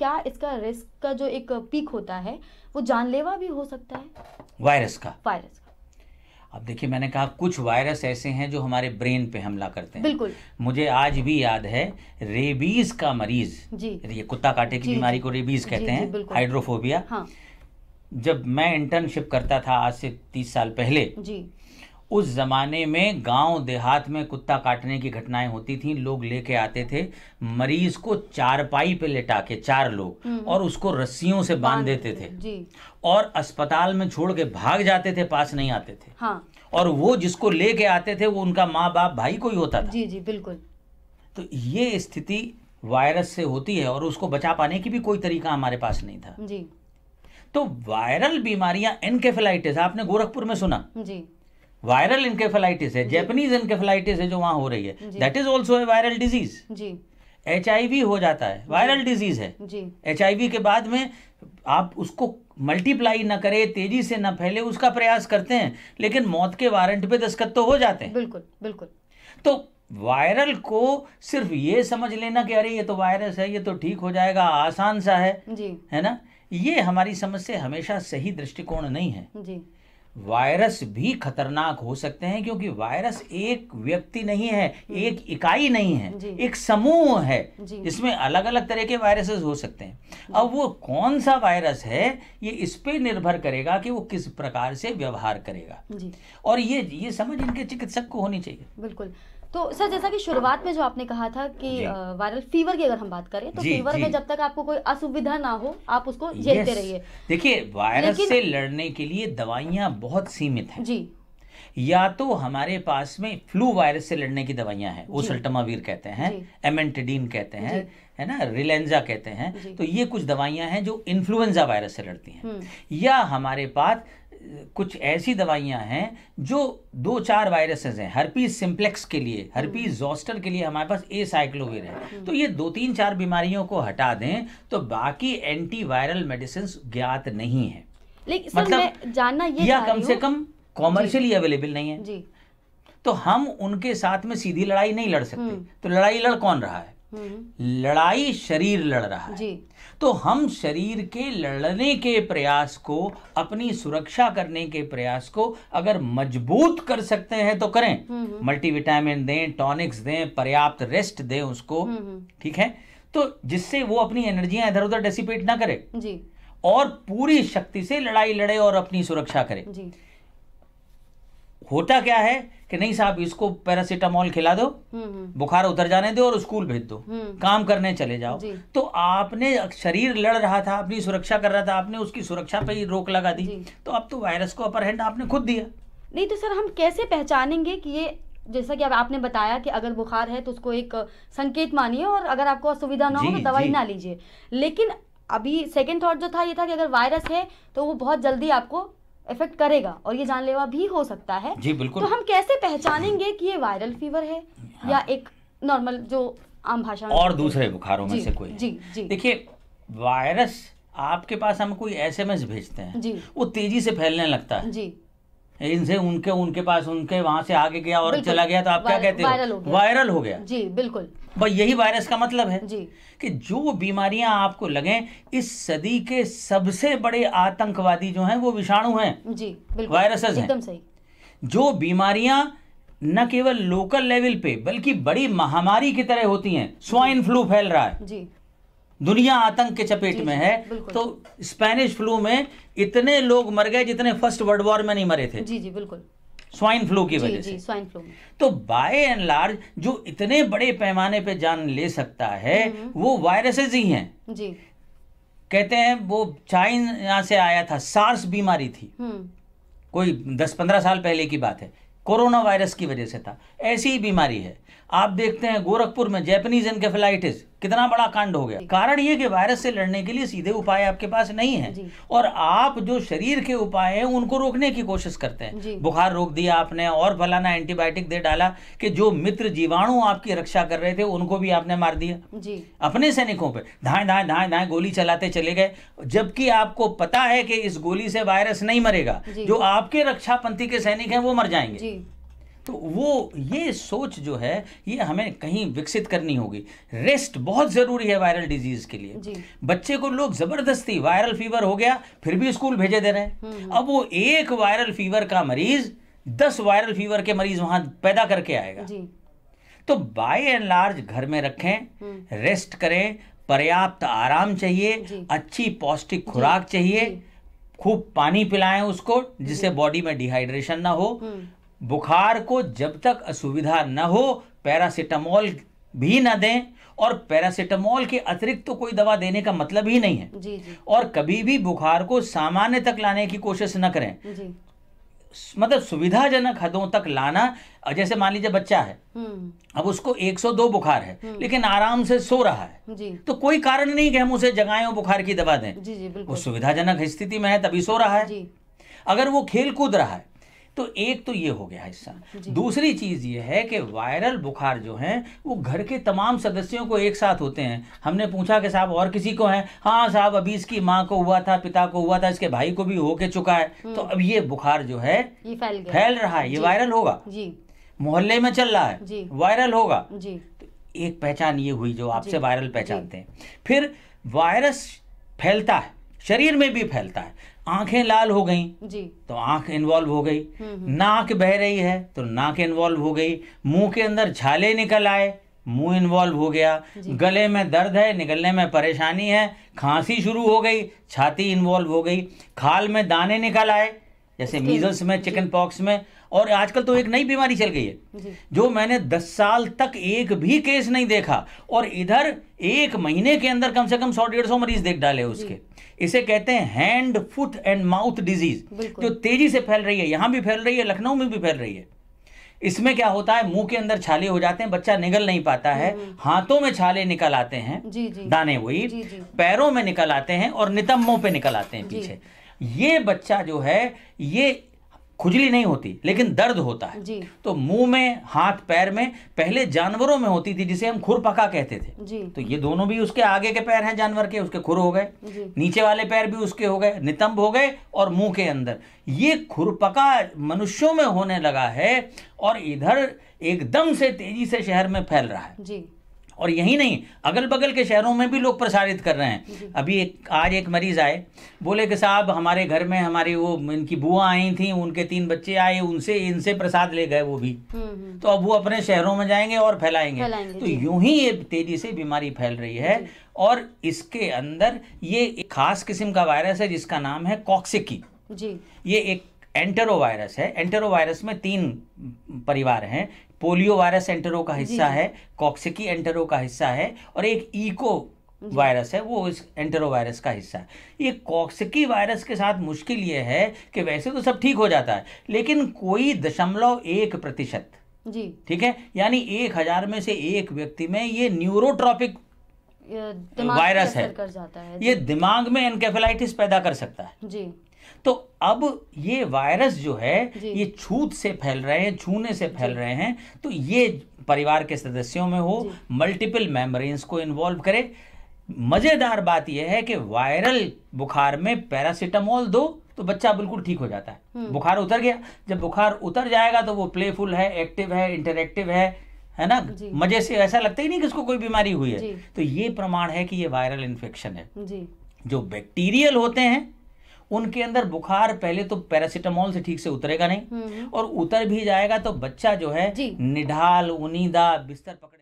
क्या इसका रिस्क का जो एक पीक होता है वो जानलेवा भी हो सकता है? वायरस का। वायरस का। अब देखिए मैंने कहा कुछ वायरस ऐसे हैं जो हमारे ब्रेन पे हमला करते हैं। बिल्कुल। मुझे आज भी याद है रेबीज का मरीज़। जी। ये कुत्ता काटे की बीमारी को रेबीज कहते जी, हैं हाइड्रोफोबिया हाँ। जब मैं इंटर्नशिप करता था आज से तीस साल पहले जी। उस जमाने में गाँव देहात में कुत्ता काटने की घटनाएँ होती थी लोग लेके आते थे मरीज़ को चारपाई पे लेटा के चार लोग और उसको रस्सियों से बाँध देते थे। जी। और अस्पताल में छोड़ के भाग जाते थे पास नहीं आते थे। हाँ। और वो जिसको लेके आते थे वो उनका माँ बाप भाई कोई होता था। जी जी बिल्कुल। तो ये स्थिति वायरस से होती है और उसको बचा पाने की भी कोई तरीका हमारे पास नहीं था। जी। तो वायरल बीमारियाँ एनकेफेलाइटिस आपने गोरखपुर में सुना? जी। वायरल इनकेफेलाइटिस है जैपनीज इनकेफेलाइटिस है जो वहाँ हो रही है। That is also a viral disease जी। एच हो जाता है वायरल डिज़ीज़ है। एच के बाद में आप उसको मल्टीप्लाई ना करें तेज़ी से ना फैले उसका प्रयास करते हैं लेकिन मौत के वारंट पे दस्खत तो हो जाते हैं। बिल्कुल बिल्कुल। तो वायरल को सिर्फ़ ये समझ लेना कि अरे ये तो वायरस है ये तो ठीक हो जाएगा आसान सा है जी। है ना? ये हमारी समझ से हमेशा सही दृष्टिकोण नहीं है। जी। वायरस भी खतरनाक हो सकते हैं क्योंकि वायरस एक व्यक्ति नहीं है एक इकाई नहीं है एक समूह है। इसमें अलग अलग तरह के वायरसेस हो सकते हैं। अब वो कौन सा वायरस है ये इस पर निर्भर करेगा कि वो किस प्रकार से व्यवहार करेगा। जी। और ये ये समझ इनके चिकित्सक को होनी चाहिए। बिल्कुल। तो सर जैसा कि शुरुआत में जो आपने कहा था कि वायरल फीवर की अगर हम बात करें तो जी, फीवर जी। में जब तक आपको कोई असुविधा ना हो आप उसको झेलते रहिए। देखिए वायरस से लड़ने के लिए दवाइयाँ बहुत सीमित हैं। जी। या तो हमारे पास में फ्लू वायरस से लड़ने की दवाइयाँ हैं ओसल्टमावीर कहते हैं। एमेंटेडीन कहते हैं है ना रिलेंजा कहते हैं तो ये कुछ दवाइयाँ हैं जो इन्फ्लुएंजा वायरस से लड़ती हैं। हम्म। या हमारे पास कुछ ऐसी दवाइयाँ हैं जो दो चार वायरसेस हैं। हर्पीज सिम्प्लेक्स के लिए हर्पीज जोस्टर के लिए हमारे पास ए साइक्लोविर है। तो ये दो तीन चार बीमारियों को हटा दें तो बाकी एंटीवायरल मेडिसिन ज्ञात नहीं है। लेकिन मतलब मैं जानना ये या कम से कम कॉमर्शियली अवेलेबल नहीं है। जी। तो हम उनके साथ में सीधी लड़ाई नहीं लड़ सकते। तो लड़ाई लड़ कौन रहा है? हम्म लड़ाई शरीर लड़ रहा है। जी। तो हम शरीर के लड़ने के प्रयास को अपनी सुरक्षा करने के प्रयास को अगर मज़बूत कर सकते हैं तो करें। मल्टीविटामिन दें टॉनिक्स दें पर्याप्त रेस्ट दें उसको। हम्म हम्म, ठीक है? तो जिससे वो अपनी एनर्जियाँ इधर उधर डेसिपेट ना करे। जी। और पूरी शक्ति से लड़ाई लड़े और अपनी सुरक्षा करे। जी। होता क्या है कि नहीं साहब इसको पैरासीटामोल खिला दो हम्म हम्म। बुखार उतर जाने दो और स्कूल भेज दो। हम्म। काम करने चले जाओ। तो आपने शरीर लड़ रहा था अपनी सुरक्षा कर रहा था आपने उसकी सुरक्षा पे ही रोक लगा दी। तो अब तो वायरस को अपर हैंड आपने खुद दिया। नहीं तो सर हम कैसे पहचानेंगे कि ये जैसा कि अब आपने बताया कि अगर बुखार है तो उसको एक संकेत मानिए और अगर आपको असुविधा ना हो तो दवाई ना लीजिए। लेकिन अभी सेकेंड थॉट जो था ये था कि अगर वायरस है तो वो बहुत जल्दी आपको इफ़ेक्ट करेगा और ये जानलेवा भी हो सकता है। जी बिल्कुल। तो हम कैसे पहचानेंगे कि ये वायरल फीवर है हाँ। या एक नॉर्मल जो आम भाषा में और दूसरे बुखारों में से कोई। जी जी। देखिए वायरस आपके पास हम कोई एसएमएस भेजते हैं जी। वो तेज़ी से फैलने लगता है। जी। इनसे उनके उनके पास उनके वहाँ से आगे गया और चला गया तो आप क्या कहते वायरल हो हो वायरल हो गया। जी बिल्कुल। भाई यही वायरस का मतलब है जी। कि जो बीमारियाँ आपको लगे इस सदी के सबसे बड़े आतंकवादी जो हैं वो विषाणु हैं। जी बिल्कुल। वायरसेस हैं। एकदम सही। जो बीमारियाँ न केवल लोकल लेवल पे बल्कि बड़ी महामारी की तरह होती हैं। स्वाइन फ्लू फैल रहा है। जी। दुनिया आतंक के चपेट में है। तो स्पेनिश फ्लू में इतने लोग मर गए जितने फ़र्स्ट वर्ल्ड वॉर में नहीं मरे थे। जी जी बिल्कुल। स्वाइन फ्लू की वजह से। स्वाइन फ्लू तो बाय एंड लार्ज जो इतने बड़े पैमाने पे जान ले सकता है वो वायरसेस ही हैं। जी। कहते हैं वो चाइना से आया था। सार्स बीमारी थी। हम्म। कोई दस पंद्रह साल पहले की बात है। कोरोना वायरस की वजह से था। ऐसी ही बीमारी है। आप देखते हैं गोरखपुर में जैपनीज एनकेफेलाइटिस कितना बड़ा कांड हो गया। कारण ये कि वायरस से लड़ने के लिए सीधे उपाय आपके पास नहीं है। और आप जो शरीर के उपाय हैं उनको रोकने की कोशिश करते हैं। बुखार रोक दिया आपने और फलाना एंटीबायोटिक दे डाला कि जो मित्र जीवाणु आपकी रक्षा कर रहे थे उनको भी आपने मार दिया। जी। अपने सैनिकों पर धाए धाए धाए धाए गोली चलाते चले गए जबकि आपको पता है कि इस गोली से वायरस नहीं मरेगा। जो। आपके रक्षापंथी के सैनिक हैं वो मर जाएँगे। तो वो ये सोच जो है ये हमें कहीं विकसित करनी होगी। रेस्ट बहुत ज़रूरी है वायरल डिज़ीज़ के लिए। जी। बच्चे को लोग ज़बरदस्ती वायरल फीवर हो गया फिर भी स्कूल भेजे दे रहे हैं। अब वो एक वायरल फीवर का मरीज़ दस वायरल फीवर के मरीज़ वहाँ पैदा करके आएगा। जी। तो बाय एंड लार्ज घर में रखें रेस्ट करें पर्याप्त आराम चाहिए अच्छी पौष्टिक खुराक चाहिए खूब पानी पिलाएँ उसको जिससे बॉडी में डिहाइड्रेशन ना हो। हम्म। बुखार को जब तक असुविधा न हो पैरासीटामोल भी न दें और पैरासीटामोल के अतिरिक्त तो कोई दवा देने का मतलब ही नहीं है। जी जी। और कभी भी बुखार को सामान्य तक लाने की कोशिश न करें। जी। मतलब सुविधाजनक हदों तक लाना जैसे मान लीजिए बच्चा है हम्म। अब उसको 102 बुखार है लेकिन आराम से सो रहा है। जी। तो कोई कारण नहीं कि हम उसे जगाएँ और बुखार की दवा दें। जी जी वो सुविधाजनक स्थिति में है तभी सो रहा है। जी। अगर वो खेल कूद रहा है तो एक तो ये हो गया हिस्सा। दूसरी चीज़ ये है कि वायरल बुखार जो है वो घर के तमाम सदस्यों को एक साथ होते हैं। हमने पूछा कि साहब और किसी को है? हाँ साहब अभी इसकी माँ को हुआ था पिता को हुआ था इसके भाई को भी होके चुका है। तो अब ये बुखार जो है फैल फैल रहा है ये वायरल होगा? जी। मोहल्ले में चल रहा है? वायरल होगा? जी। तो एक पहचान ये हुई जो आपसे वायरल पहचानते हैं। फिर वायरस फैलता है शरीर में भी फैलता है। आँखें लाल हो गई। जी। तो आँख इन्वॉल्व हो गई। हम्म, नाक बह रही है तो नाक इन्वॉल्व हो गई। मुँह के अंदर छाले निकल आए मुँह इन्वॉल्व हो गया। गले में दर्द है निकलने में परेशानी है खांसी शुरू हो गई छाती इन्वॉल्व हो गई। खाल में दाने निकल आए जैसे मीजल्स में चिकन पॉक्स में और आजकल तो एक नई बीमारी चल गई है। जो। मैंने 10 साल तक एक भी केस नहीं देखा और इधर एक महीने के अंदर कम से कम सौ डेढ़ सौ मरीज़ देख डाले उसके। इसे कहते हैं hand foot and mouth disease जो तेज़ी से फैल रही है यहाँ भी फैल रही है लखनऊ में भी फैल रही है। इसमें क्या होता है मुँह के अंदर छाले हो जाते हैं बच्चा निगल नहीं पाता है हाथों में छाले निकल आते हैं जी जी। दाने वही। पैरों में निकल आते हैं और नितंबों पे निकल आते हैं पीछे। ये बच्चा जो है ये खुजली नहीं होती लेकिन दर्द होता है। जी। तो मुँह में हाथ पैर में पहले जानवरों में होती थी जिसे हम खुरपका कहते थे। जी। तो ये दोनों भी उसके आगे के पैर हैं जानवर के उसके खुर हो गए। नीचे वाले पैर भी उसके हो गए नितंब हो गए और मुँह के अंदर। ये खुरपका मनुष्यों में होने लगा है और इधर एकदम से तेज़ी से शहर में फैल रहा है। जी। और यही नहीं अगल बगल के शहरों में भी लोग प्रसारित कर रहे हैं। अभी एक आज एक मरीज़ आए बोले कि साहब हमारे घर में हमारी वो इनकी बुआ आई थी उनके तीन बच्चे आए उनसे इनसे प्रसाद ले गए वो भी। हम्म हम्म। तो अब वो अपने शहरों में जाएँगे और फैलाएँगे। फैलाएँगे, तो। यूँ ही ये तेज़ी से बीमारी फैल रही है और इसके अंदर ये एक खास किस्म का वायरस है जिसका नाम है कॉक्सिकी। जी। ये एक एंटेरो वायरस है। एंटेरो वायरस में तीन परिवार हैं पोलियो वायरस एंटेरो का हिस्सा है कॉक्सिकी एंटेरो का हिस्सा है और एक इको वायरस है वो इस एंटेरो वायरस का हिस्सा है। ये कॉक्सिकी वायरस के साथ मुश्किल ये है कि वैसे तो सब ठीक हो जाता है लेकिन कोई दशमलव एक प्रतिशत जी। ठीक है? यानी एक हज़ार में से एक व्यक्ति में ये न्यूरोट्रॉपिक वायरस है। कर जाता है ये दिमाग में एनकेफेलाइटिस पैदा कर सकता है। जी। तो अब ये वायरस जो है ये छूत से फैल रहे हैं छूने से फैल रहे हैं। तो ये परिवार के सदस्यों में हो मल्टीपल मेम्ब्रेन्स को इन्वॉल्व करे। मज़ेदार बात यह है कि वायरल बुखार में पैरासीटामोल दो तो बच्चा बिल्कुल ठीक हो जाता है। बुखार उतर गया। जब बुखार उतर जाएगा तो वो प्लेफुल है एक्टिव है इंटरेक्टिव है है ना? मज़े से ऐसा लगता ही नहीं कि इसको कोई बीमारी हुई है। तो ये प्रमाण है कि ये वायरल इन्फेक्शन है। जी। जो बैक्टीरियल होते हैं उनके अंदर बुखार पहले तो पैरासिटामोल से ठीक से उतरेगा नहीं। हम्म। और उतर भी जाएगा तो बच्चा जो है निढाल उनीदा बिस्तर पकड़े